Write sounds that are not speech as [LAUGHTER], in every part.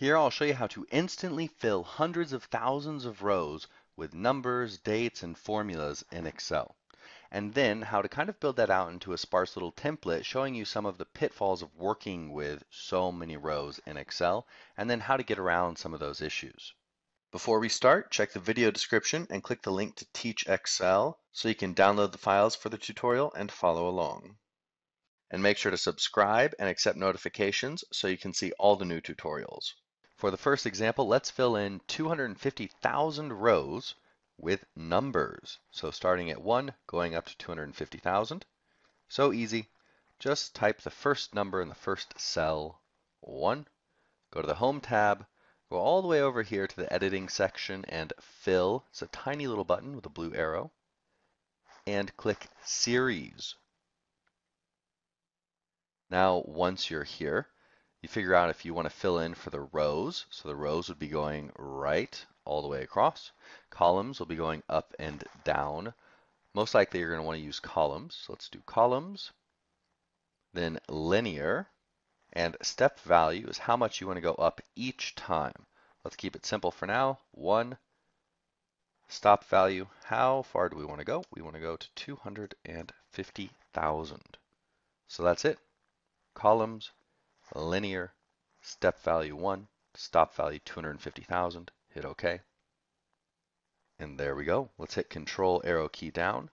Here I'll show you how to instantly fill hundreds of thousands of rows with numbers, dates, and formulas in Excel. And then how to kind of build that out into a sparse little template showing you some of the pitfalls of working with so many rows in Excel, and then how to get around some of those issues. Before we start, check the video description and click the link to Teach Excel so you can download the files for the tutorial and follow along. And make sure to subscribe and accept notifications so you can see all the new tutorials. For the first example, let's fill in 250,000 rows with numbers. So starting at 1, going up to 250,000. So easy. Just type the first number in the first cell, 1. Go to the Home tab, go all the way over here to the Editing section and Fill. It's a tiny little button with a blue arrow. And click Series. Now, once you're here, you figure out if you want to fill in for the rows. So the rows would be going right all the way across. Columns will be going up and down. Most likely you're going to want to use columns. So let's do columns. Then linear. And step value is how much you want to go up each time. Let's keep it simple for now. One. Stop value. How far do we want to go? We want to go to 250,000. So that's it. Columns, linear, step value 1, stop value 250,000, hit OK. And there we go. Let's hit Control arrow key down.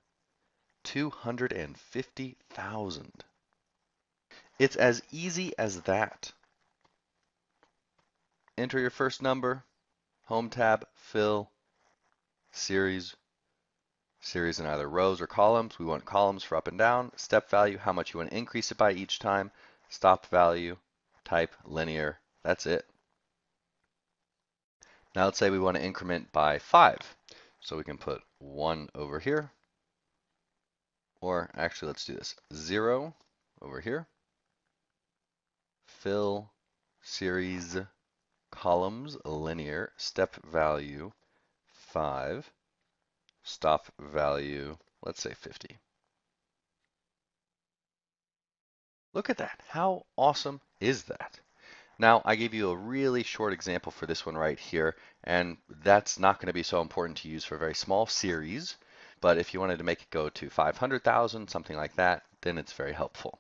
250,000. It's as easy as that. Enter your first number, Home tab, Fill, Series, Series in either rows or columns. We want columns for up and down. Step value, how much you want to increase it by each time stop value, type linear, that's it. Now let's say we want to increment by 5. So we can put 1 over here, or actually let's do this, 0 over here, fill, series, columns, linear, step value, 5, stop value, let's say 50. Look at that. How awesome is that? Now, I gave you a really short example for this one right here, and that's not going to be so important to use for a very small series, but if you wanted to make it go to 500,000, something like that, then it's very helpful.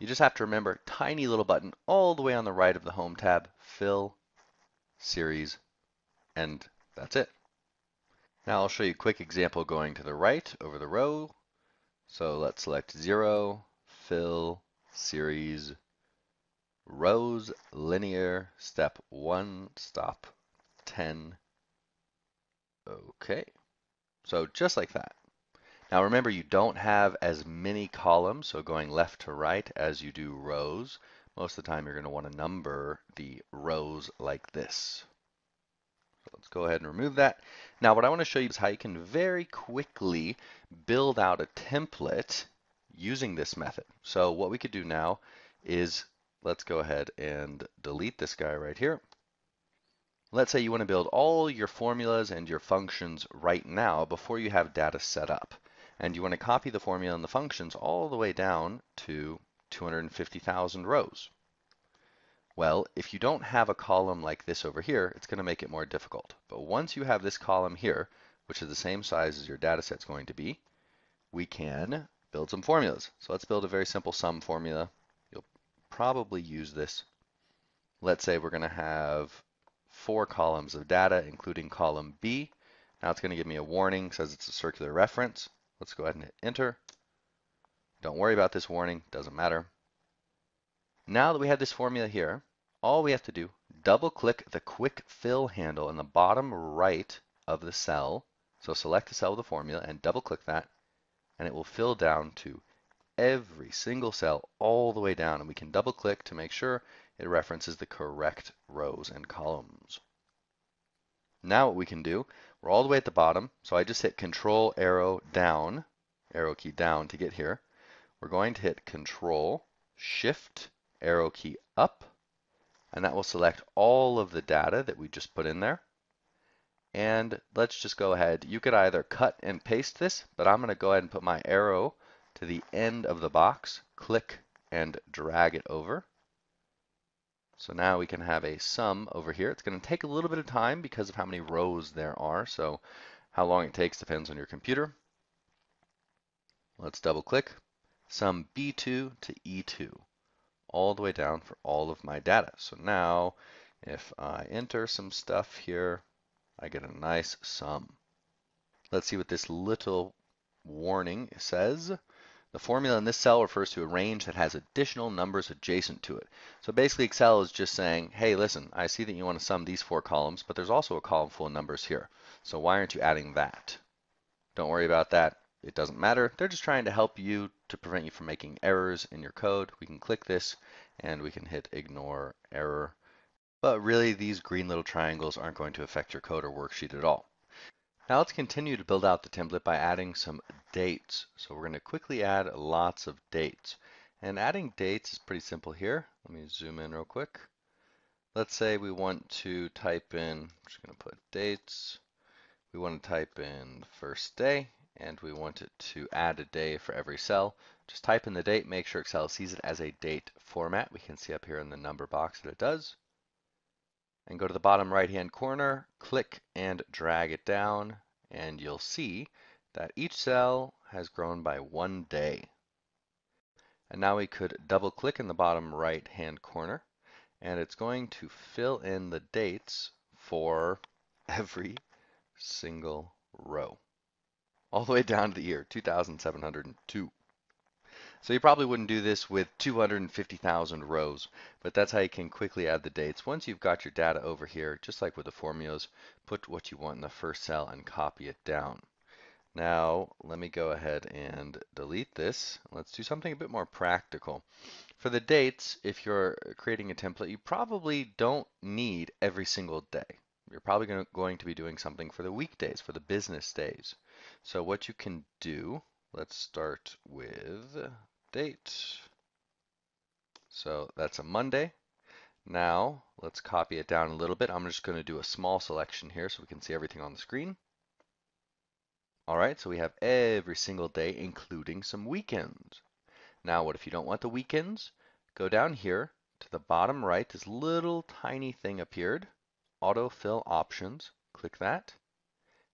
You just have to remember, tiny little button all the way on the right of the Home tab, Fill, Series, and that's it. Now I'll show you a quick example going to the right over the row. So let's select 0, Fill, series rows linear step 1 stop 10 okay. So just like that. Now remember you don't have as many columns so going left to right as you do rows. Most of the time you're going to want to number the rows like this. Let's go ahead and remove that. Now what I want to show you is how you can very quickly build out a template using this method. So what we could do now is let's go ahead and delete this guy right here. Let's say you want to build all your formulas and your functions right now before you have data set up. And you want to copy the formula and the functions all the way down to 250,000 rows. Well, if you don't have a column like this over here, it's going to make it more difficult. But once you have this column here, which is the same size as your data set's going to be, we can build some formulas. So let's build a very simple sum formula. Probably use this. Let's say we're going to have four columns of data, including column B. Now it's going to give me a warning, says it's a circular reference. Let's go ahead and hit enter. Don't worry about this warning, doesn't matter. Now that we have this formula here, all we have to do, double click the quick fill handle in the bottom right of the cell. So select the cell with the formula and double click that and it will fill down to every single cell all the way down and we can double click to make sure it references the correct rows and columns. Now what we can do, we're all the way at the bottom, so I just hit control arrow down, arrow key down to get here. We're going to hit control shift arrow key up and that will select all of the data that we just put in there. And let's just go ahead. You could either cut and paste this, but I'm going to go ahead and put my arrow to the end of the box, click and drag it over. So now we can have a sum over here. It's going to take a little bit of time because of how many rows there are. So how long it takes depends on your computer. Let's double click. Sum B2 to E2 all the way down for all of my data. So now if I enter some stuff here, I get a nice sum. Let's see what this little warning says. The formula in this cell refers to a range that has additional numbers adjacent to it. So basically Excel is just saying, hey, listen, I see that you want to sum these four columns, but there's also a column full of numbers here. So why aren't you adding that? Don't worry about that. It doesn't matter. They're just trying to help you to prevent you from making errors in your code. We can click this and we can hit ignore error. But really, these green little triangles aren't going to affect your code or worksheet at all. Now let's continue to build out the template by adding some dates. So we're going to quickly add lots of dates. And adding dates is pretty simple here. Let me zoom in real quick. Let's say we want to type in, I'm just going to put dates. We want to type in the first day and we want it to add a day for every cell. Just type in the date, make sure Excel sees it as a date format. We can see up here in the number box that it does. And go to the bottom right hand corner, click and drag it down, and you'll see that each cell has grown by one day. And now we could double click in the bottom right hand corner, and it's going to fill in the dates for every single row all the way down to the year 2702. So you probably wouldn't do this with 250,000 rows, but that's how you can quickly add the dates. Once you've got your data over here, just like with the formulas, put what you want in the first cell and copy it down. Now, let me go ahead and delete this. Let's do something a bit more practical. For the dates, if you're creating a template, you probably don't need every single day. You're probably going to be doing something for the weekdays, for the business days. So what you can do, let's start with date. So that's a Monday. Now let's copy it down a little bit. I'm just going to do a small selection here so we can see everything on the screen. All right, so we have every single day, including some weekends. Now, what if you don't want the weekends? Go down here to the bottom right. This little tiny thing appeared. Autofill options. Click that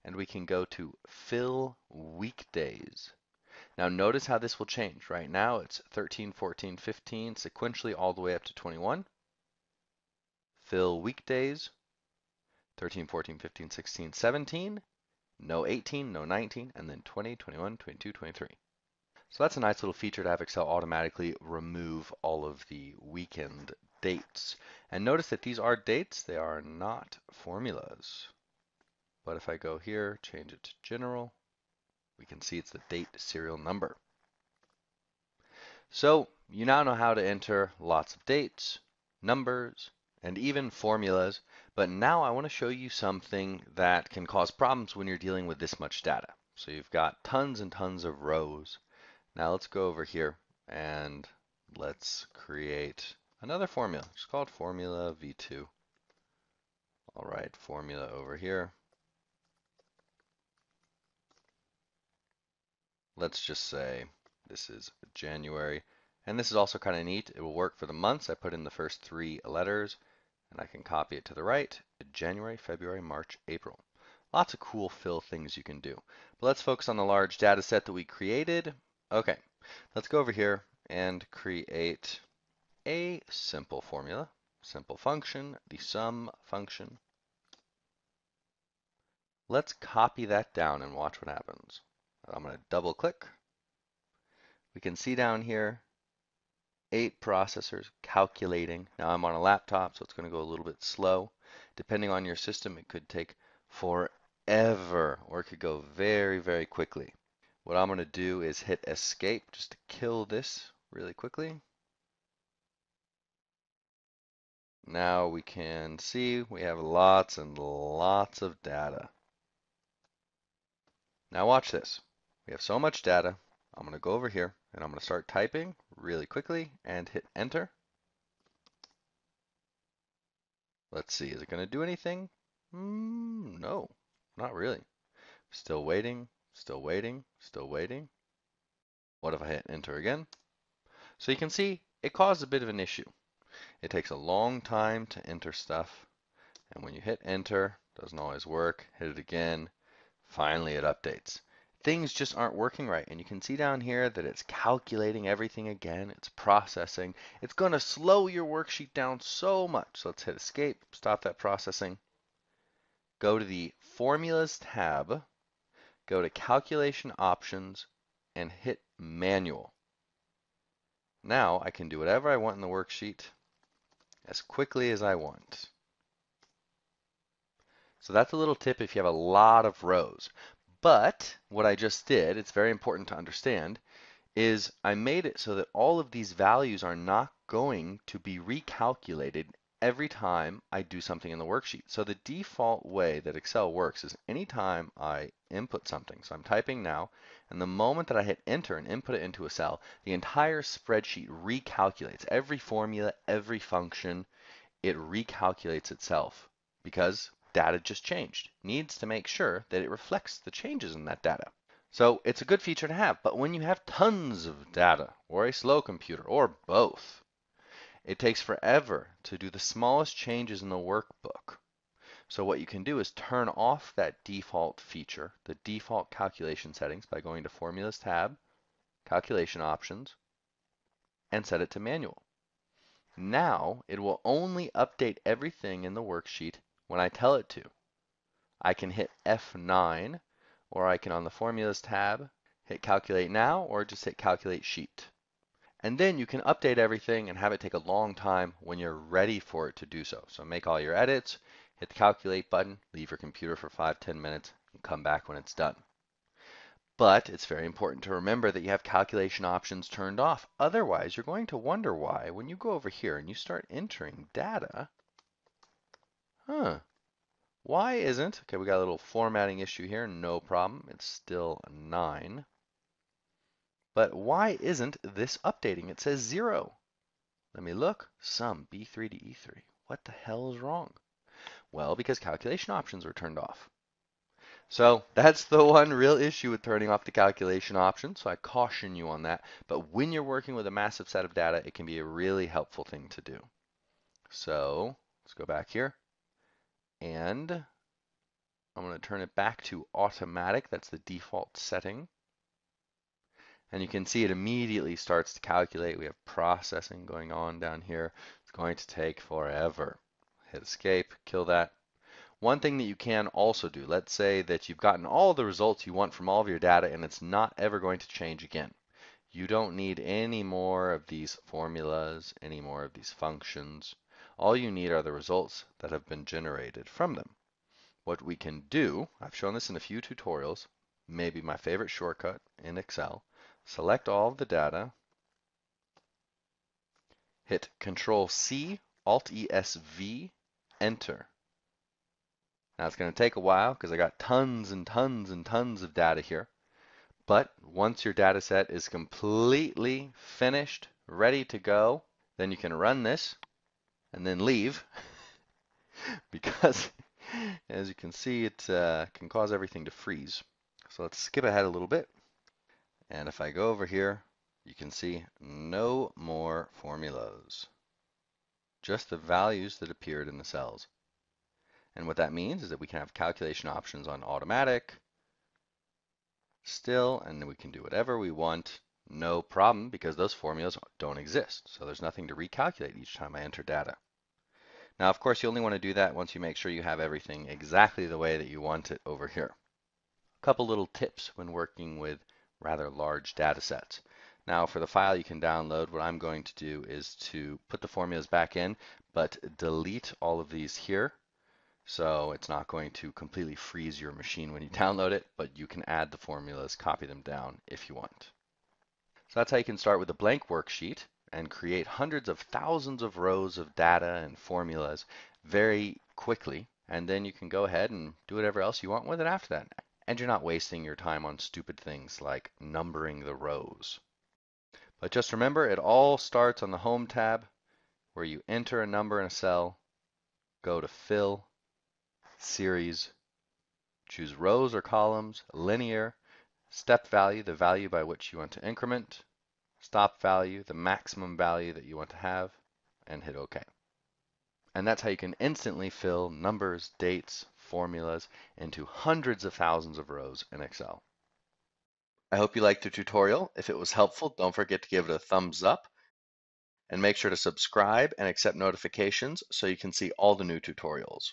and we can go to fill weekdays. Now notice how this will change. Right now it's 13, 14, 15, sequentially all the way up to 21. Fill weekdays, 13, 14, 15, 16, 17, no 18, no 19, and then 20, 21, 22, 23. So that's a nice little feature to have Excel automatically remove all of the weekend dates. And notice that these are dates, they are not formulas. But if I go here, change it to general, we can see it's the date serial number. So you now know how to enter lots of dates, numbers, and even formulas. But now I want to show you something that can cause problems when you're dealing with this much data. So you've got tons and tons of rows. Now let's go over here and let's create another formula. It's called formula V2. All right, formula over here. Let's just say this is January. And this is also kind of neat. It will work for the months. I put in the first three letters and I can copy it to the right. January, February, March, April. Lots of cool fill things you can do. But let's focus on the large data set that we created. Okay, let's go over here and create a simple formula, simple function, the sum function. Let's copy that down and watch what happens. I'm going to double click. We can see down here eight processors calculating. Now I'm on a laptop, so it's going to go a little bit slow. Depending on your system, it could take forever or it could go very, very quickly. What I'm going to do is hit escape just to kill this really quickly. Now we can see we have lots and lots of data. Now watch this. We have so much data. I'm going to go over here and I'm going to start typing really quickly and hit enter. Let's see, is it going to do anything? Mm, no, not really. Still waiting, still waiting, still waiting. What if I hit enter again? So you can see it caused a bit of an issue. It takes a long time to enter stuff. And when you hit enter, doesn't always work, hit it again, finally it updates. Things just aren't working right. And you can see down here that it's calculating everything again. It's processing. It's going to slow your worksheet down so much. So let's hit escape, stop that processing. Go to the formulas tab, go to calculation options and hit manual. Now I can do whatever I want in the worksheet as quickly as I want. So that's a little tip if you have a lot of rows. But what I just did, it's very important to understand, is I made it so that all of these values are not going to be recalculated every time I do something in the worksheet. So the default way that Excel works is anytime I input something, so I'm typing now, and the moment that I hit enter and input it into a cell, the entire spreadsheet recalculates. Every formula, every function, it recalculates itself because data just changed. Needs to make sure that it reflects the changes in that data. So it's a good feature to have, but when you have tons of data, or a slow computer, or both, it takes forever to do the smallest changes in the workbook. So what you can do is turn off that default feature, the default calculation settings by going to Formulas tab, Calculation Options, and set it to Manual. Now it will only update everything in the worksheet when I tell it to. I can hit F9 or I can on the Formulas tab hit Calculate Now or just hit Calculate Sheet. And then you can update everything and have it take a long time when you're ready for it to do so. So make all your edits, hit the calculate button, leave your computer for 5-10 minutes, and come back when it's done. But it's very important to remember that you have calculation options turned off. Otherwise, you're going to wonder why when you go over here and you start entering data, huh, why isn't, okay, we got a little formatting issue here, no problem, it's still 9. But why isn't this updating? It says 0. Let me look, sum B3 to E3. What the hell is wrong? Well, because calculation options were turned off. So that's the one real issue with turning off the calculation option. So I caution you on that. But when you're working with a massive set of data, it can be a really helpful thing to do. So let's go back here. And I'm going to turn it back to automatic. That's the default setting. And you can see it immediately starts to calculate. We have processing going on down here. It's going to take forever hit escape, kill that. One thing that you can also do, let's say that you've gotten all the results you want from all of your data and it's not ever going to change again. You don't need any more of these formulas, any more of these functions. All you need are the results that have been generated from them. What we can do, I've shown this in a few tutorials, maybe my favorite shortcut in Excel, select all of the data, hit Control C, Alt ESV, enter. Now it's going to take a while because I got tons and tons and tons of data here. But once your data set is completely finished, ready to go, then you can run this and then leave [LAUGHS] because as you can see it uh, can cause everything to freeze. So let's skip ahead a little bit. And if I go over here, you can see no more formulas just the values that appeared in the cells. And what that means is that we can have calculation options on automatic, still, and then we can do whatever we want, no problem, because those formulas don't exist. So there's nothing to recalculate each time I enter data. Now, of course, you only want to do that once you make sure you have everything exactly the way that you want it over here. A couple little tips when working with rather large data sets. Now for the file you can download, what I'm going to do is to put the formulas back in, but delete all of these here. So it's not going to completely freeze your machine when you [LAUGHS] download it, but you can add the formulas, copy them down if you want. So that's how you can start with a blank worksheet and create hundreds of thousands of rows of data and formulas very quickly. And then you can go ahead and do whatever else you want with it after that. And you're not wasting your time on stupid things like numbering the rows. But just remember, it all starts on the Home tab where you enter a number in a cell, go to Fill, Series, choose rows or columns, linear, step value, the value by which you want to increment, stop value, the maximum value that you want to have, and hit OK. And that's how you can instantly fill numbers, dates, formulas into hundreds of thousands of rows in Excel. I hope you liked the tutorial. If it was helpful, don't forget to give it a thumbs up and make sure to subscribe and accept notifications so you can see all the new tutorials.